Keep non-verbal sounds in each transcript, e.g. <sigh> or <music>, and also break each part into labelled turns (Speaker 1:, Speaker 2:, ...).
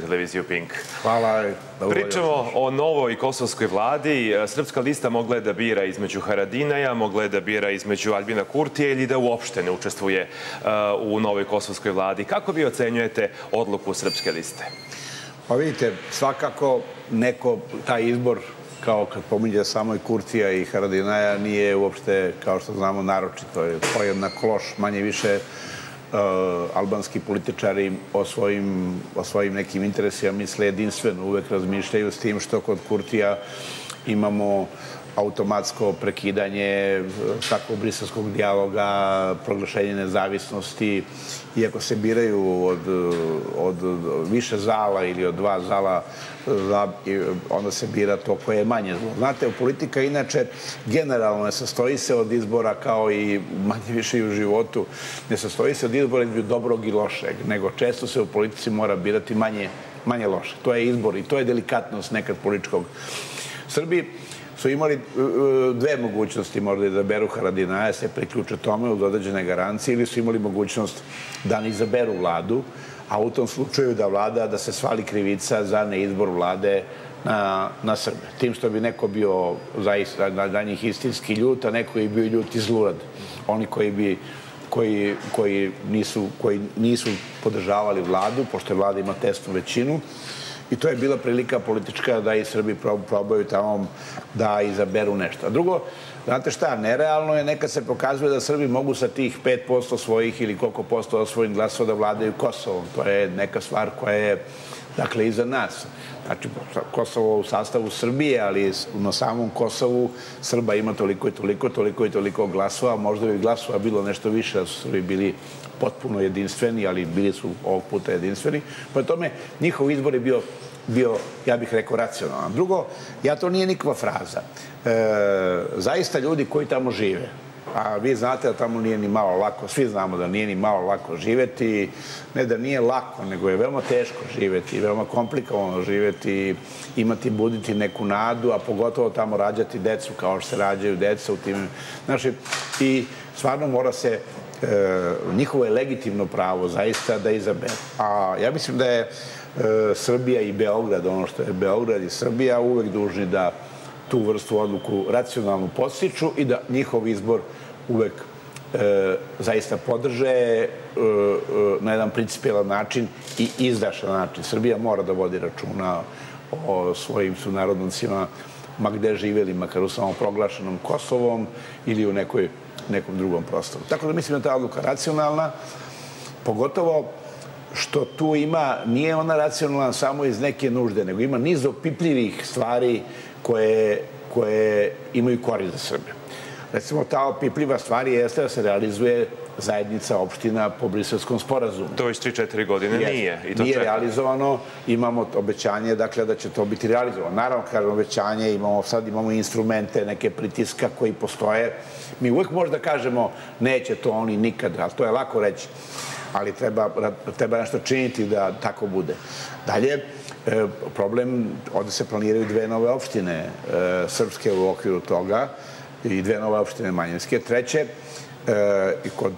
Speaker 1: televiziju Pink.
Speaker 2: Hvala.
Speaker 1: Pričamo o novoj kosovskoj vladi. Srpska lista mogla je da bira između Haradinaja, mogla je da bira između Albina Kurtije ili da uopšte ne učestvuje uh, u novoj kosovskoj vladi. Kako vi ocenjujete odluku Srpske liste?
Speaker 2: Pa vidite, svakako neko, taj izbor kao kad pominje samo i Kurtija i Haradinaja, nije uopšte, kao što znamo, naročito. Je pojedna kloš, manje više albanski političari o svojim, o svojim nekim interesima misle jedinstveno, uvek razmišljaju s tim što kod Kurtija imamo automatsko prekidanje svakog briselskog dijaloga, proglašenje nezavisnosti. Iako se biraju od, od više zala ili od dva zala, onda se bira to koje je manje zlo. Znate, politika inače generalno ne sastoji se od izbora kao i manje više i u životu. Ne sastoji se od izbora između dobrog i lošeg, nego često se u politici mora birati manje, manje loše. To je izbor i to je delikatnost nekad političkog. Srbiji su imali uh, dve mogućnosti možda da beru Haradinaja, se priključe tome uz određene garancije ili su imali mogućnost da ne izaberu vladu, a u tom slučaju da vlada, da se svali krivica za neizbor vlade na, na Srbe. Tim što bi neko bio zaista na, na njih istinski ljut, a neko je bio ljut i zlurad. Oni koji bi koji, koji, nisu, koji nisu podržavali vladu, pošto je vlada ima tesnu većinu, i to je bila prilika politička da i Srbi probaju tamo da izaberu nešto. A drugo, znate šta, nerealno je, nekad se pokazuje da Srbi mogu sa tih 5% svojih ili koliko posto osvojim glasova da vladaju Kosovom. To je neka stvar koja je, dakle, iza nas. Znači, Kosovo u sastavu Srbije, ali na samom Kosovu Srba ima toliko i toliko, toliko i toliko glasova. Možda bi glasova bilo nešto više da su Srbi bili potpuno jedinstveni, ali bili su ovog puta jedinstveni. Pa tome, njihov izbor je bio bio, ja bih rekao, racionalan. Drugo, ja to nije nikva fraza. E, zaista ljudi koji tamo žive, a vi znate da tamo nije ni malo lako, svi znamo da nije ni malo lako živeti, ne da nije lako, nego je veoma teško živeti, veoma komplikovano živeti, imati, buditi neku nadu, a pogotovo tamo rađati decu kao što se rađaju deca u tim... Znači, i stvarno mora se e, njihovo je legitimno pravo zaista da izaberu. A ja mislim da je e, Srbija i Beograd, ono što je Beograd i Srbija, uvek dužni da tu vrstu odluku racionalno postiču i da njihov izbor uvek e, zaista podrže e, e, na jedan principijelan način i izdašan način. Srbija mora da vodi računa o svojim sunarodnicima ma gde živeli, makar u samoproglašenom Kosovom ili u nekoj, nekom drugom prostoru. Tako da mislim da ta odluka racionalna, pogotovo što tu ima, nije ona racionalna samo iz neke nužde, nego ima niz opipljivih stvari koje, koje imaju korist za Srbe. Recimo, ta opipljiva stvar jeste da se realizuje zajednica opština po briselskom sporazumu.
Speaker 1: To već 3-4 godine
Speaker 2: Jest.
Speaker 1: nije. I to
Speaker 2: nije
Speaker 1: čeka.
Speaker 2: realizovano, imamo obećanje dakle, da će to biti realizovano. Naravno, kažem obećanje, imamo, sad imamo instrumente, neke pritiska koji postoje. Mi uvek možda kažemo neće to oni nikad, ali to je lako reći. Ali treba, treba nešto činiti da tako bude. Dalje, e, problem, ovde se planiraju dve nove opštine e, srpske u okviru toga i dve nove opštine manjinske. Treće, e, i kod,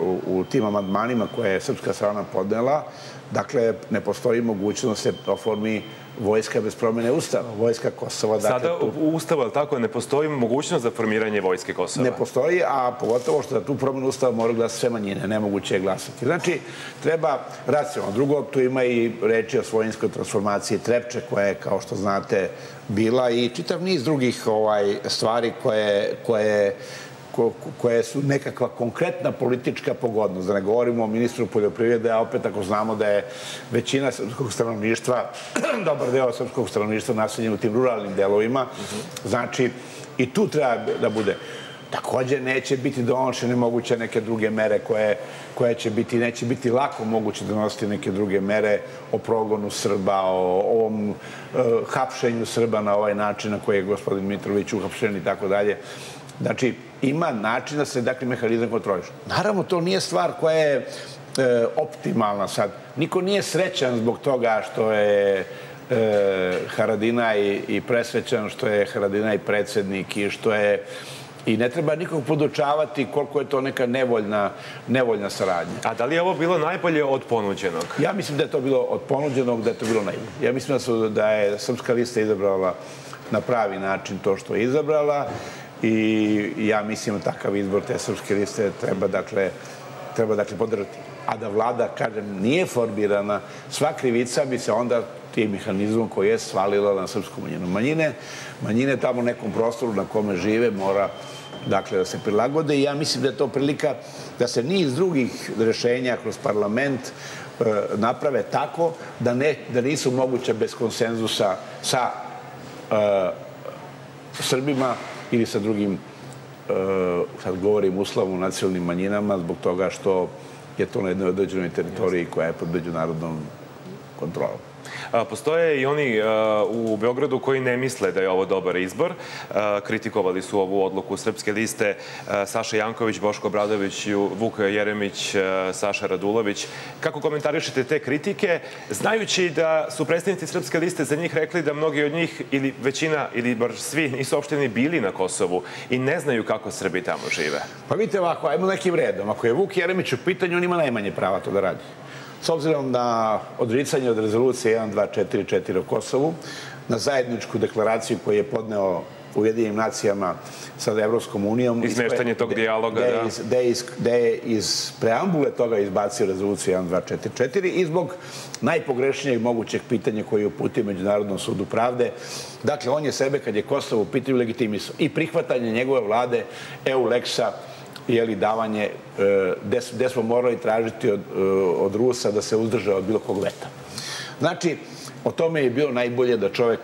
Speaker 2: u, u tim amandmanima koje je srpska strana podnela, dakle, ne postoji mogućnost da se oformi vojska bez promene ustava. Vojska Kosova, dakle...
Speaker 1: Sada
Speaker 2: tu,
Speaker 1: u Ustavu, ali tako, ne postoji mogućnost za formiranje vojske Kosova?
Speaker 2: Ne postoji, a pogotovo što da tu promenu ustava moraju glasati sve manjine, nemoguće je glasati. Znači, treba racionalno. Drugo, tu ima i reči o svojinskoj transformaciji Trepče, koja je, kao što znate, bila i čitav niz drugih ovaj stvari koje, koje koje su nekakva konkretna politička pogodnost. Da ne govorimo o ministru poljoprivrede, a opet ako znamo da je većina srpskog stanovništva, <clears throat> dobar deo srpskog stanovništva naseljen u tim ruralnim delovima, znači i tu treba da bude. Takođe neće biti donošene moguće neke druge mere koje, koje će biti, neće biti lako moguće donositi neke druge mere o progonu Srba, o ovom uh, hapšenju Srba na ovaj način na koji je gospodin Mitrović uhapšen i tako dalje. Znači, ima način da se dakle, mehanizam kontroliše. Naravno, to nije stvar koja je e, optimalna sad. Niko nije srećan zbog toga što je e, Haradina i, i presrećan, što je Haradina i predsednik i što je I ne treba nikog podučavati koliko je to neka nevoljna, nevoljna saradnja.
Speaker 1: A da li je ovo bilo najbolje od ponuđenog?
Speaker 2: Ja mislim da je to bilo od ponuđenog, da je to bilo najbolje. Ja mislim da, su, da je Srpska lista izabrala na pravi način to što je izabrala i ja mislim takav izbor te Srpske liste treba, dakle, treba dakle podržati. A da vlada, kažem, nije formirana, sva krivica bi se onda tim mehanizmom koji je svalila na srpsku manjinu. Manjine, manjine tamo u nekom prostoru na kome žive mora dakle, da se prilagode i ja mislim da je to prilika da se niz drugih rešenja kroz parlament e, naprave tako da, ne, da nisu moguće bez konsenzusa sa e, Srbima ili sa drugim, e, sad govorim uslovom nacionalnim manjinama, zbog toga što je to na jednoj određenoj teritoriji koja je pod međunarodnom kontrolom.
Speaker 1: Postoje i oni u Beogradu koji ne misle da je ovo dobar izbor. Kritikovali su ovu odluku Srpske liste Saša Janković, Boško Bradović, Vuk Jeremić, Saša Radulović. Kako komentarišete te kritike, znajući da su predstavnici Srpske liste za njih rekli da mnogi od njih ili većina ili bar svi nisu uopšte ni bili na Kosovu i ne znaju kako Srbi tamo žive?
Speaker 2: Pa vidite ovako, ajmo nekim redom. Ako je Vuk Jeremić u pitanju, on ima najmanje prava to da radi. S obzirom na odricanje od rezolucije 1244 o Kosovu, na zajedničku deklaraciju koju je podneo Ujedinim nacijama sa Evropskom unijom.
Speaker 1: Izmeštanje tog dijaloga, da.
Speaker 2: Iz, de, iz, je iz preambule toga izbacio rezoluciju 1244 i zbog najpogrešnijeg mogućeg pitanja koje je uputio Međunarodnom sudu pravde. Dakle, on je sebe, kad je Kosovo u pitanju, legitimisao. I prihvatanje njegove vlade EU-Lexa jeli, davanje, e, gde smo morali tražiti od, e, od Rusa da se uzdrže od bilo kog veta. Znači, o tome je bilo najbolje da čovek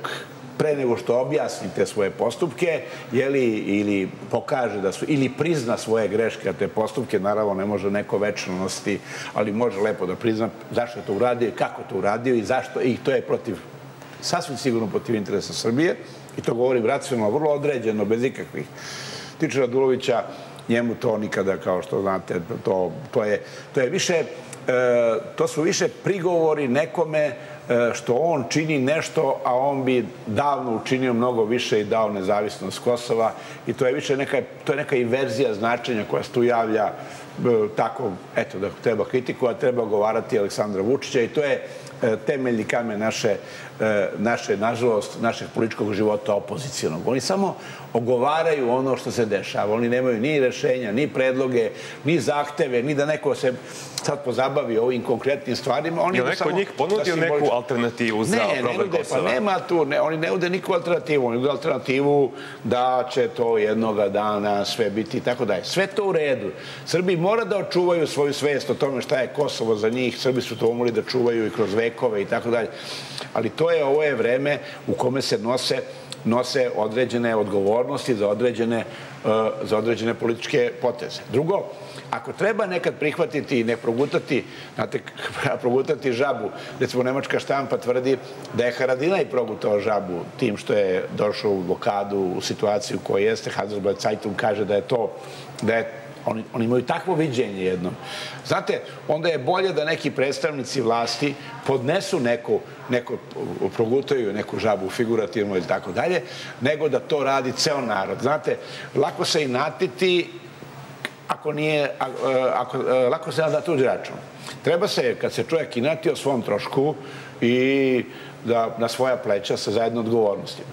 Speaker 2: pre nego što objasni te svoje postupke, jeli, ili pokaže da su, ili prizna svoje greške, a te postupke naravno ne može neko večno nositi, ali može lepo da prizna zašto je to uradio i kako to uradio i zašto, i to je protiv, sasvim sigurno protiv interesa Srbije, i to govorim racionalno, vrlo određeno, bez ikakvih. Tiče Radulovića, njemu to nikada, kao što znate, to, to, je, to je više, e, to su više prigovori nekome e, što on čini nešto, a on bi davno učinio mnogo više i dao nezavisnost Kosova. I to je više neka, to je neka inverzija značenja koja se tu javlja e, tako, eto, da treba kritikovati, treba govarati Aleksandra Vučića. I to je temeljni kamen naše, naše, nažalost, našeg političkog života opozicijonog. Oni samo ogovaraju ono što se dešava. Oni nemaju ni rešenja, ni predloge, ni zahteve, ni da neko se sad pozabavi ovim konkretnim stvarima.
Speaker 1: Oni je neko samo, njih ponudio da neku alternativu za
Speaker 2: ne,
Speaker 1: problem
Speaker 2: ne nude,
Speaker 1: Kosova?
Speaker 2: Pa nema tu, ne, oni ne nude niku alternativu. Oni nude alternativu da će to jednoga dana sve biti i tako dalje. Sve to u redu. Srbi mora da očuvaju svoju svest o tome šta je Kosovo za njih. Srbi su to umoli da čuvaju i kroz vekove i tako dalje. Ali to je, ovo je vreme u kome se nose nose određene odgovornosti za određene, uh, za određene političke poteze. Drugo, ako treba nekad prihvatiti i ne progutati, znate, <laughs> progutati žabu, recimo Nemačka štampa tvrdi da je Haradinaj progutao žabu tim što je došao u blokadu, u situaciju koja jeste, Hazarblad Zeitung kaže da je to, da je Oni, oni imaju takvo viđenje jednom. Znate, onda je bolje da neki predstavnici vlasti podnesu neku, neko, progutaju neku žabu figurativno ili tako dalje, nego da to radi ceo narod. Znate, lako se i natiti ako nije, ako, lako se nada tuđi račun. Treba se, kad se čovjek inati o svom trošku i da na svoja pleća sa zajedno odgovornostima.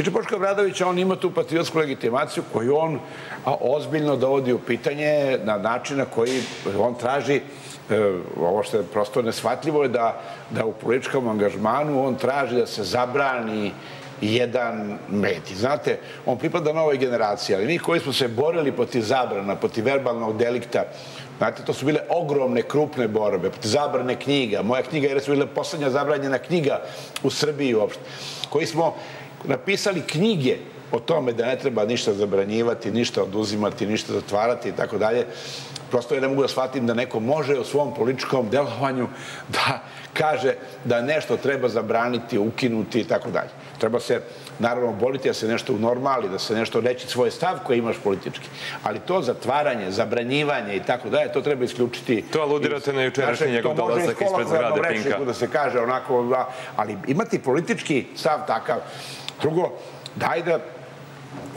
Speaker 2: Tiče Boška Bradovića, on ima tu patriotsku legitimaciju koju on ozbiljno dovodi u pitanje na način na koji on traži e, ovo što je prosto nesvatljivo je da, da u političkom angažmanu on traži da se zabrani jedan medij. Znate, on pripada novoj generaciji, ali mi koji smo se borili protiv zabrana, protiv verbalnog delikta, znate, to su bile ogromne, krupne borbe, protiv zabrane knjiga. Moja knjiga je, recimo, bila poslednja zabranjena knjiga u Srbiji uopšte, koji smo napisali knjige o tome da ne treba ništa zabranjivati, ništa oduzimati, ništa zatvarati i tako dalje. Prosto ja ne mogu da shvatim da neko može u svom političkom delovanju da kaže da nešto treba zabraniti, ukinuti i tako dalje. Treba se naravno boriti da se nešto unormali, da se nešto reći svoj stav koji imaš politički. Ali to zatvaranje, zabranjivanje i tako dalje, to treba isključiti.
Speaker 1: To aludirate na jučerašnji njegov dolazak ispred zgrade Pinka.
Speaker 2: Da se kaže onako, ali imati politički stav takav. Drugo, daj da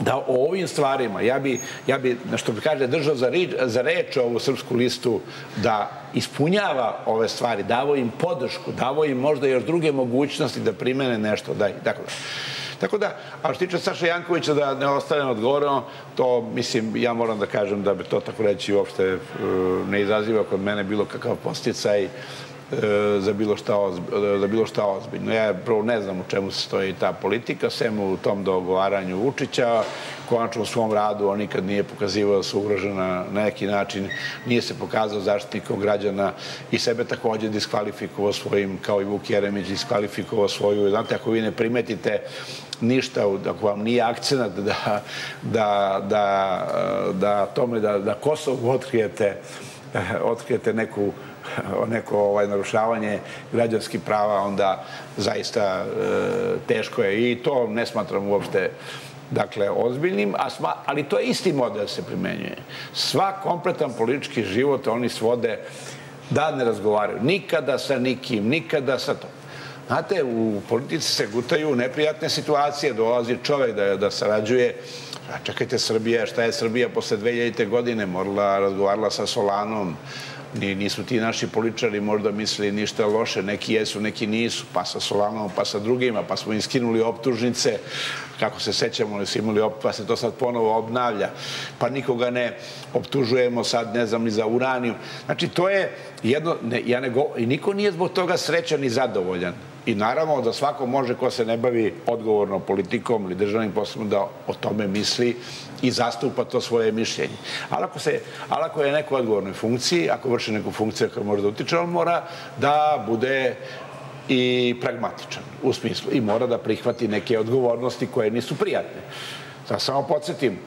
Speaker 2: da o ovim stvarima, ja bi, ja bi što bi kaže, držao za, rič, za reč ovu srpsku listu da ispunjava ove stvari, davo im podršku, davo im možda još druge mogućnosti da primene nešto, da, tako da. Tako da, a što tiče Saša Jankovića, da ne ostane odgovoreno, to, mislim, ja moram da kažem da bi to tako reći uopšte e, ne izaziva kod mene bilo kakav posticaj E, za bilo šta, ozbiljno, za bilo šta ozbiljno. Ja prvo ne znam u čemu se stoji ta politika, sem u tom dogovaranju Vučića, konačno u svom radu on nikad nije pokazivao da su ugrožena na neki način, nije se pokazao zaštitnikom građana i sebe takođe diskvalifikovao svojim, kao i Vuk Jeremić, diskvalifikovao svoju. Znate, ako vi ne primetite ništa, ako vam nije akcenat da, da, da, da tome da, da Kosovo otkrijete, otkrijete neku <laughs> neko ovaj, narušavanje građanskih prava, onda zaista e, teško je. I to ne smatram uopšte dakle, ozbiljnim, a sma, ali to je isti model se primenjuje. Sva kompletan politički život oni svode da ne razgovaraju. Nikada sa nikim, nikada sa to. Znate, u politici se gutaju neprijatne situacije, dolazi čovek da, da sarađuje, a čekajte Srbija, šta je Srbija posle 2000. godine, morala razgovarala sa Solanom, nisu ti naši političari možda mislili ništa loše, neki jesu, neki nisu, pa sa Solanom, pa sa drugima, pa smo im skinuli optužnice, kako se sećamo, ne su imali op, pa se to sad ponovo obnavlja, pa nikoga ne optužujemo sad, ne znam, ni za uranijum. Znači, to je jedno, ne, ja ne go, i niko nije zbog toga srećan i zadovoljan. I naravno da svako može ko se ne bavi odgovorno politikom ili državnim poslom da o tome misli i zastupa to svoje mišljenje. Ali ako, se, ali ako je neko odgovornoj funkciji, ako vrši neku funkciju koja može da utiče, on mora da bude i pragmatičan u smislu i mora da prihvati neke odgovornosti koje nisu prijatne. Da samo podsjetim,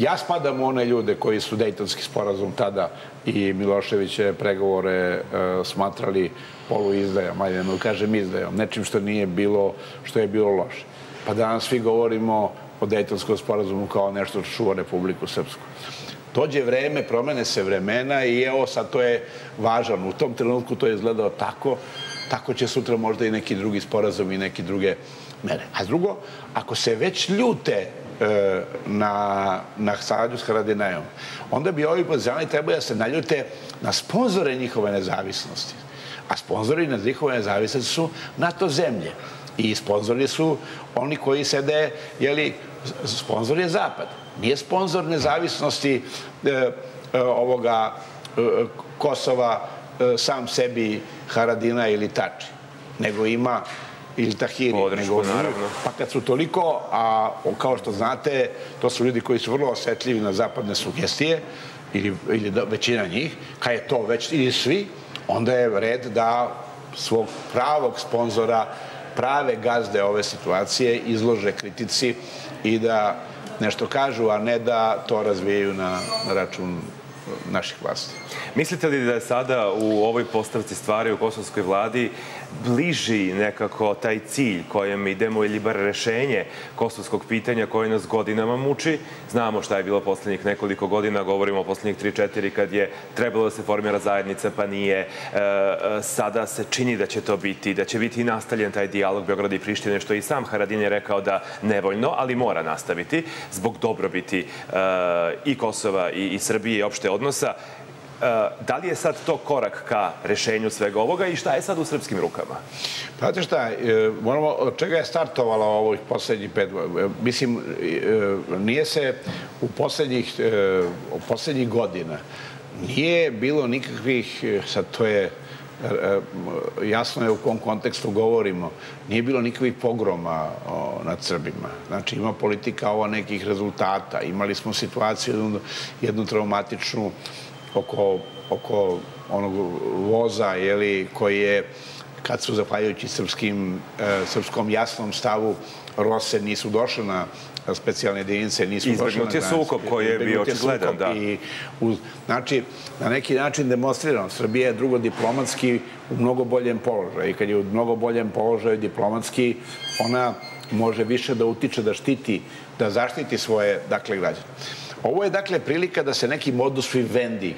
Speaker 2: ja spadam u one ljude koji su Dejtonski sporazum tada i Miloševiće pregovore e, smatrali poluizdajom, ajde ne kažem izdajom, nečim što nije bilo, što je bilo loše. Pa danas svi govorimo o Dejtonskom sporazumu kao nešto što čuva Republiku Srpsku. Dođe vreme, promene se vremena i evo sad to je važan. U tom trenutku to je izgledao tako, tako će sutra možda i neki drugi sporazum i neke druge mere. A drugo, ako se već ljute na, na saradnju s Haradinajom, onda bi ovi pozivani trebali da se naljute na sponzore njihove nezavisnosti. A sponzori na njihove nezavisnosti su NATO zemlje. I sponzori su oni koji sede, jeli, sponzor je Zapad. Nije sponzor nezavisnosti e, e, ovoga e, Kosova e, sam sebi Haradina ili Tači, nego ima ili Tahiri.
Speaker 1: Podršku, nego, naravno.
Speaker 2: Pa kad su toliko, a kao što znate, to su ljudi koji su vrlo osetljivi na zapadne sugestije, ili, ili da, većina njih, kad je to već, ili svi, onda je red da svog pravog sponzora, prave gazde ove situacije izlože kritici i da nešto kažu, a ne da to razvijaju na, na račun naših vlasti.
Speaker 1: Mislite li da je sada u ovoj postavci stvari u kosovskoj vladi bliži nekako taj cilj kojem idemo ili bar rešenje kosovskog pitanja koje nas godinama muči? Znamo šta je bilo poslednjih nekoliko godina, govorimo o poslednjih 3-4 kad je trebalo da se formira zajednica, pa nije. E, e, sada se čini da će to biti, da će biti nastavljen taj dijalog Beograda i Prištine, što i sam Haradin je rekao da nevoljno, ali mora nastaviti zbog dobrobiti e, i Kosova i, i Srbije i opšte odnosa. E, da li je sad to korak ka rešenju svega ovoga i šta je sad u srpskim rukama?
Speaker 2: Znate šta, e, moramo, od čega je startovala ovih poslednjih pet godina? E, mislim, nije se u poslednjih, u poslednjih godina nije bilo nikakvih, sad to je jasno je u kom kontekstu govorimo, nije bilo nikakvih pogroma nad Srbima. Znači, ima politika ovo nekih rezultata. Imali smo situaciju jednu, jednu traumatičnu oko, oko onog voza, jeli, koji je kad su, zahvaljujući srpskim, e, srpskom jasnom stavu, Rose nisu došle na specijalne jedinice, nisu
Speaker 1: došle na
Speaker 2: Izbegnut
Speaker 1: je sukob koji je bio očigledan, da.
Speaker 2: I, uz, znači, na neki način demonstrirano. Srbija je drugo diplomatski u mnogo boljem položaju. I kad je u mnogo boljem položaju diplomatski, ona može više da utiče, da štiti, da zaštiti svoje, dakle, građane. Ovo je dakle prilika da se neki modus vivendi,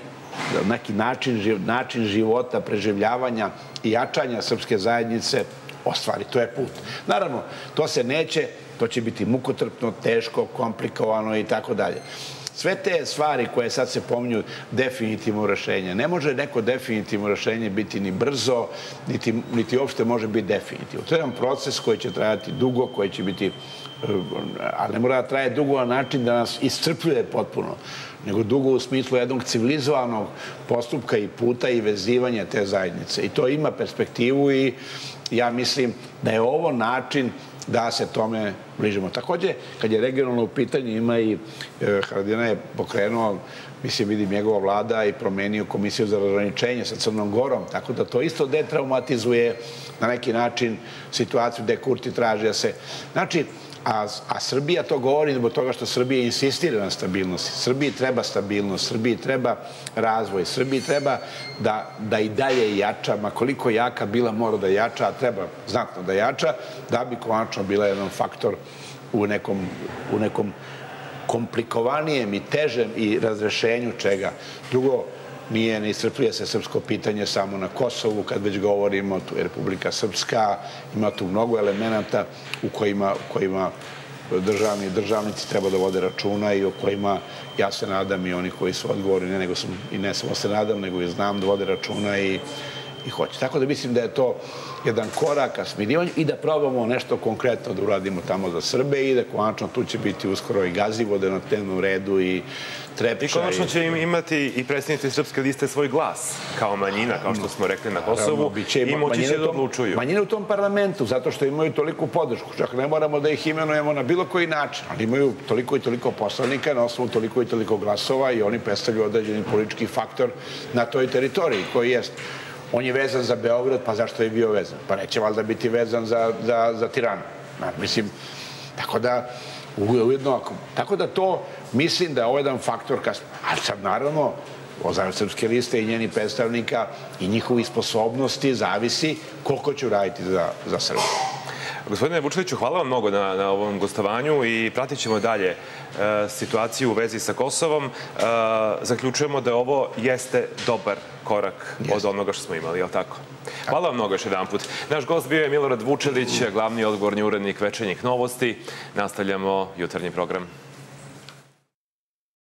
Speaker 2: neki način, način života, preživljavanja i jačanja srpske zajednice ostvari. To je put. Naravno, to se neće, to će biti mukotrpno, teško, komplikovano i tako dalje. Sve te stvari koje sad se pominju definitivno rešenje. Ne može neko definitivno rešenje biti ni brzo, niti, niti uopšte može biti definitivno. To je jedan proces koji će trajati dugo, koji će biti ali ne mora da traje dugo na način da nas iscrpljuje potpuno, nego dugo u smislu jednog civilizovanog postupka i puta i vezivanja te zajednice. I to ima perspektivu i ja mislim da je ovo način da se tome bližimo. Takođe, kad je regionalno u pitanju, ima i e, Haradina je pokrenuo, mislim, vidim njegova vlada i promenio komisiju za razgraničenje sa Crnom Gorom, tako da to isto detraumatizuje na neki način situaciju gde Kurti traži da se... Znači, A, a Srbija to govori zbog toga što Srbija insistira na stabilnosti. Srbiji treba stabilnost, Srbiji treba razvoj, Srbiji treba da, da i dalje jača, ma koliko jaka bila mora da jača, a treba znatno da jača, da bi konačno bila jedan faktor u nekom, u nekom komplikovanijem i težem i razrešenju čega. Drugo, nije, ne iscrpljuje se srpsko pitanje samo na Kosovu, kad već govorimo, tu je Republika Srpska, ima tu mnogo elemenata u kojima, u kojima državni državnici treba da vode računa i o kojima ja se nadam i oni koji su odgovorni, ne, nego sam, i ne samo se nadam, nego i znam da vode računa i i hoće. Tako da mislim da je to jedan korak ka smirivanju i da probamo nešto konkretno da uradimo tamo za Srbe i da konačno tu će biti uskoro i gazivode na dnevnom redu i trepča.
Speaker 1: I konačno će im imati i predstavnici Srpske liste svoj glas kao manjina, kao što smo rekli na Kosovu, i moći će da odlučuju.
Speaker 2: Manjine u tom parlamentu, zato što imaju toliku podršku. Čak ne moramo da ih imenujemo na bilo koji način. Ali imaju toliko i toliko poslanika na osnovu toliko i toliko glasova i oni predstavljaju određeni politički faktor na toj teritoriji koji jest on je vezan za Beograd, pa zašto je bio vezan? Pa neće valjda biti vezan za, za, za Tiranu. Ja, mislim, tako da, ujedno, tako da to, mislim da je ovo jedan faktor, kas, ali sad naravno, od Srpske liste i njeni predstavnika i njihovi sposobnosti zavisi koliko će uraditi za, za Srbiju.
Speaker 1: Gospodine Vučeviću, hvala vam mnogo na, na ovom gostovanju i pratit ćemo dalje e, situaciju u vezi sa Kosovom. E, zaključujemo da ovo jeste dobar korak jeste. od onoga što smo imali, je li tako? Hvala vam mnogo još jedan put. Naš gost bio je Milorad Vučelić, glavni odgovorni urednik večernjih novosti. Nastavljamo jutarnji program.